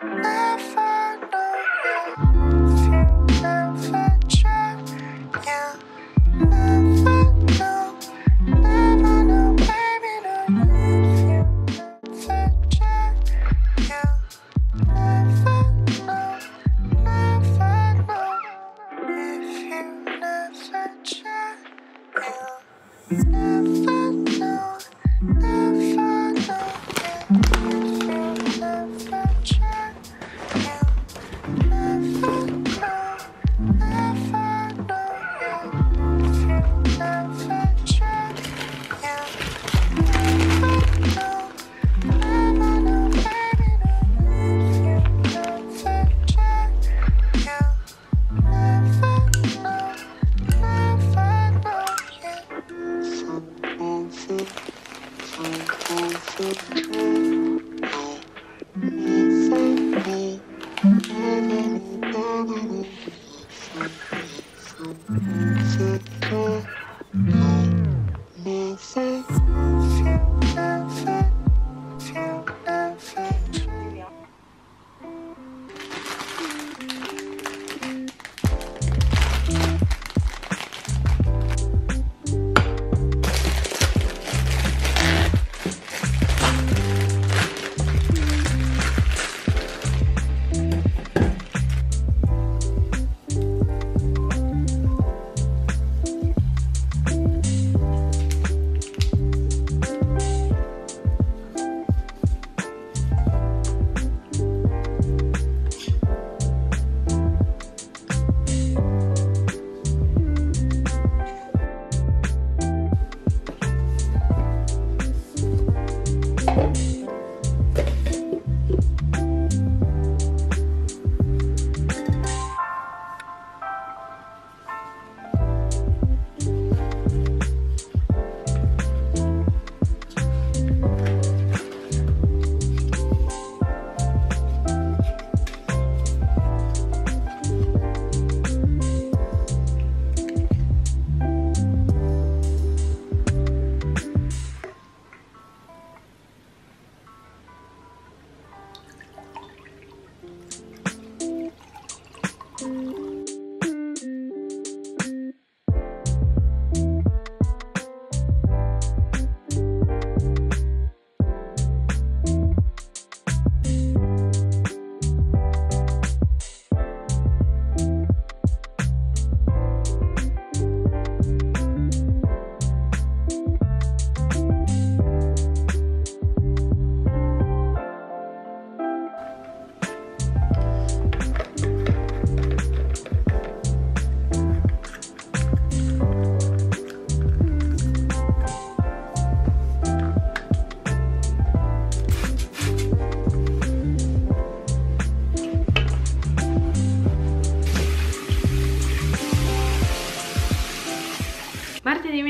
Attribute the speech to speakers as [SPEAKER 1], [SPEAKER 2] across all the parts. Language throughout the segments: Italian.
[SPEAKER 1] Bye. Mm-hmm.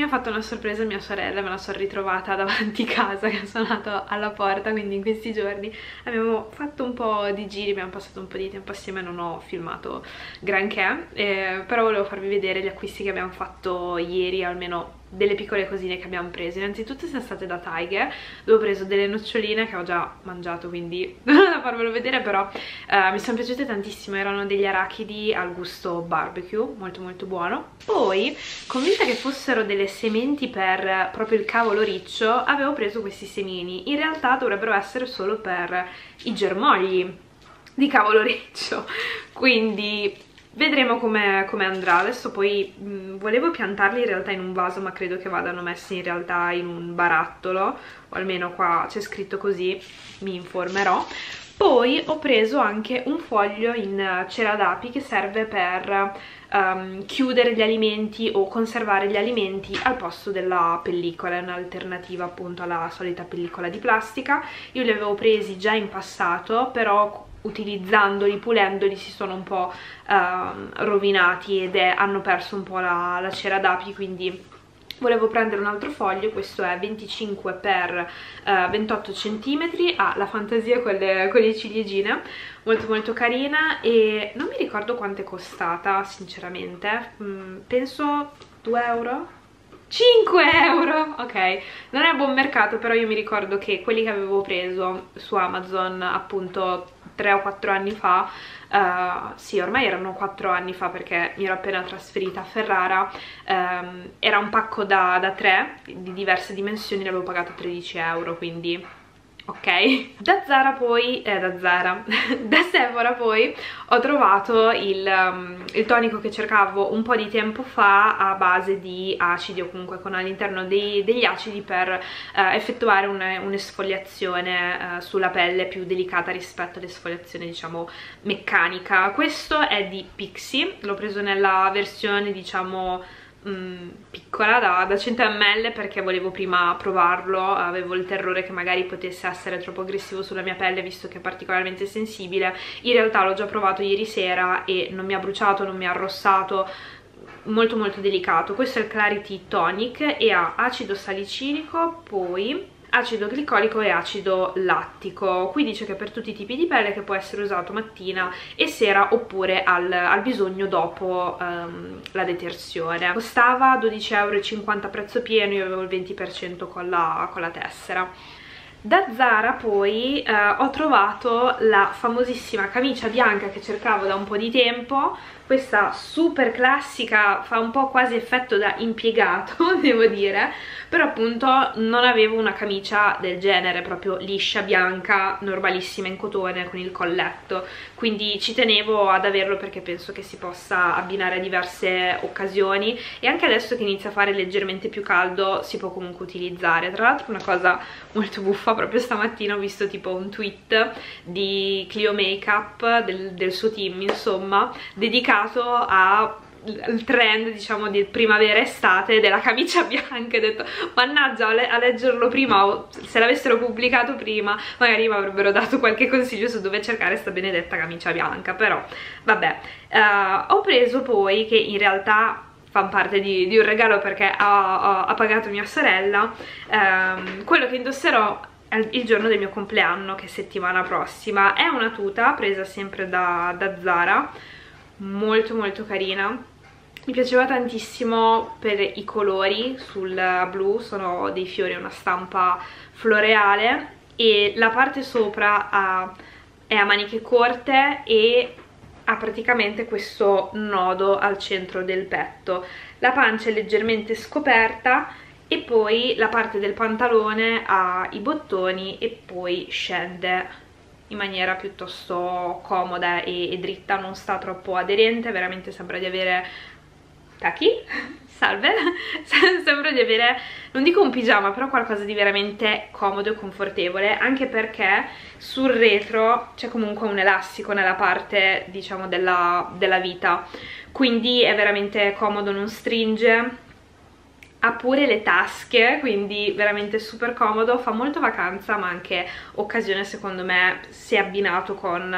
[SPEAKER 1] Fatto una sorpresa mia sorella, me la sono ritrovata davanti casa che ha suonato alla porta, quindi in questi giorni abbiamo fatto un po' di giri, abbiamo passato un po' di tempo assieme, non ho filmato granché, eh, però volevo farvi vedere gli acquisti che abbiamo fatto ieri, almeno delle piccole cosine che abbiamo preso. Innanzitutto sono state da Tiger dove ho preso delle noccioline che ho già mangiato quindi non da farvelo vedere però eh, mi sono piaciute tantissimo. Erano degli arachidi al gusto barbecue molto molto buono. Poi convinta che fossero delle sementi per proprio il cavolo riccio avevo preso questi semini. In realtà dovrebbero essere solo per i germogli di cavolo riccio. Quindi Vedremo come, com andrà, adesso poi mh, volevo piantarli in realtà in un vaso ma credo che vadano messi in realtà in un barattolo, o almeno qua c'è scritto così, mi informerò. Poi ho preso anche un foglio in cera d'api che serve per um, chiudere gli alimenti o conservare gli alimenti al posto della pellicola, è un'alternativa appunto alla solita pellicola di plastica. Io li avevo presi già in passato, però utilizzandoli, pulendoli si sono un po' uh, rovinati ed è, hanno perso un po' la, la cera d'api quindi volevo prendere un altro foglio, questo è 25 x uh, 28 cm, ha la fantasia con le, con le ciliegine, molto molto carina e non mi ricordo quanto è costata sinceramente, mm, penso 2 euro? 5 euro, ok, non è a buon mercato però io mi ricordo che quelli che avevo preso su Amazon appunto 3 o 4 anni fa Uh, sì, ormai erano 4 anni fa perché mi ero appena trasferita a Ferrara, um, era un pacco da, da 3 di diverse dimensioni, l'avevo pagato 13 euro, quindi ok? Da Zara poi, eh da Zara, da Sephora poi ho trovato il, um, il, tonico che cercavo un po' di tempo fa a base di acidi o comunque con all'interno degli acidi per uh, effettuare un'esfoliazione un uh, sulla pelle più delicata rispetto all'esfoliazione diciamo meccanica. Questo è di Pixi, l'ho preso nella versione diciamo Mm, piccola da, da 100 ml perché volevo prima provarlo avevo il terrore che magari potesse essere troppo aggressivo sulla mia pelle visto che è particolarmente sensibile. In realtà l'ho già provato ieri sera e non mi ha bruciato, non mi ha arrossato. Molto molto delicato. Questo è il Clarity Tonic e ha acido salicilico poi acido glicolico e acido lattico. Qui dice che per tutti i tipi di pelle che può essere usato mattina e sera oppure al, al bisogno dopo um, la detersione. Costava 12,50 euro prezzo pieno io avevo il 20% con la, con la tessera. Da Zara poi eh, ho trovato la famosissima camicia bianca che cercavo da un po' di tempo questa super classica, fa un po' quasi effetto da impiegato, devo dire, però appunto non avevo una camicia del genere, proprio liscia, bianca, normalissima in cotone con il colletto, quindi ci tenevo ad averlo perché penso che si possa abbinare a diverse occasioni e anche adesso che inizia a fare leggermente più caldo si può comunque utilizzare. Tra l'altro una cosa molto buffa, proprio stamattina ho visto tipo un tweet di Clio Makeup, del, del suo team insomma, dedicato a il trend diciamo di primavera-estate della camicia bianca. Ho detto mannaggia a, leggerlo prima o se l'avessero pubblicato prima magari mi avrebbero dato qualche consiglio su dove cercare sta benedetta camicia bianca. Però vabbè uh, ho preso poi che in realtà fa parte di, di un regalo perché ha, ha pagato mia sorella um, quello che indosserò il giorno del mio compleanno che è settimana prossima. È una tuta presa sempre da, da Zara molto molto carina. Mi piaceva tantissimo per i colori sul blu, sono dei fiori, una stampa floreale. E la parte sopra ha, è a maniche corte e ha praticamente questo nodo al centro del petto. La pancia è leggermente scoperta e poi la parte del pantalone ha i bottoni e poi scende in maniera piuttosto comoda e, e dritta, non sta troppo aderente, veramente sembra di avere tacchi, salve, sembra di avere, non dico un pigiama, però qualcosa di veramente comodo e confortevole, anche perché sul retro c'è comunque un elastico nella parte, diciamo, della, della vita, quindi è veramente comodo, non stringe, ha pure le tasche quindi veramente super comodo fa molto vacanza ma anche occasione secondo me se abbinato con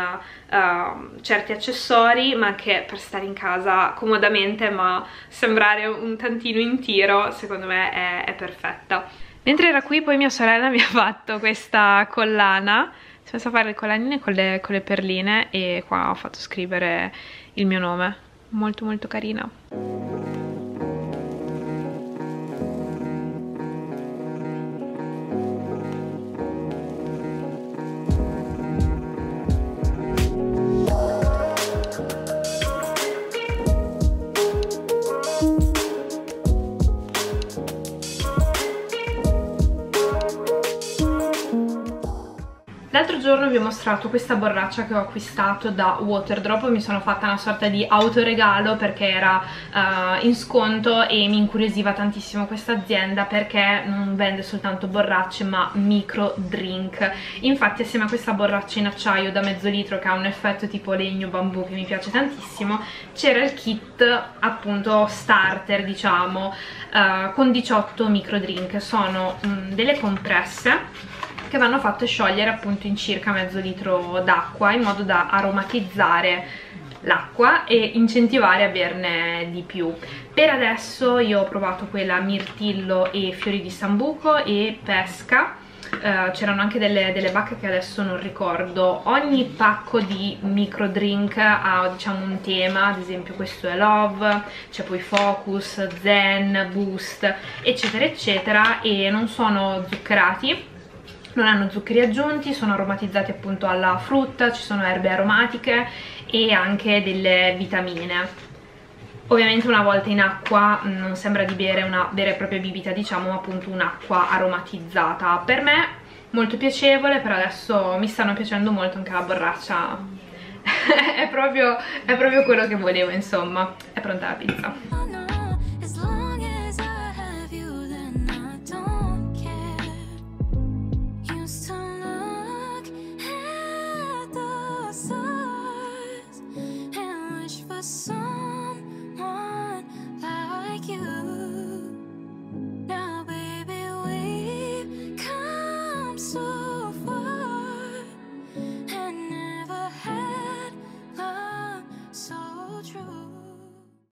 [SPEAKER 1] uh, certi accessori ma anche per stare in casa comodamente ma sembrare un tantino in tiro secondo me è, è perfetta. Mentre era qui poi mia sorella mi ha fatto questa collana. Si è messa a fare le collanine con le, con le perline e qua ho fatto scrivere il mio nome. Molto molto carina L'altro giorno vi ho mostrato questa borraccia che ho acquistato da Waterdrop, mi sono fatta una sorta di autoregalo perché era uh, in sconto e mi incuriosiva tantissimo questa azienda perché non vende soltanto borracce ma micro drink. Infatti assieme a questa borraccia in acciaio da mezzo litro che ha un effetto tipo legno bambù che mi piace tantissimo, c'era il kit appunto starter diciamo uh, con 18 micro drink, sono um, delle compresse che vanno fatte sciogliere appunto in circa mezzo litro d'acqua in modo da aromatizzare l'acqua e incentivare a berne di più. Per adesso io ho provato quella mirtillo e fiori di sambuco e pesca. Uh, c'erano anche delle, delle, bacche che adesso non ricordo. Ogni pacco di micro drink ha diciamo un tema ad esempio questo è love c'è poi focus, zen, boost eccetera eccetera e non sono zuccherati non hanno zuccheri aggiunti, sono aromatizzati appunto alla frutta, ci sono erbe aromatiche e anche delle vitamine. Ovviamente una volta in acqua mm, non sembra di bere una vera e propria bibita, diciamo, appunto un'acqua aromatizzata. Per me molto piacevole, però adesso mi stanno piacendo molto anche la borraccia. è, proprio, è proprio quello che volevo, insomma. È pronta la pizza.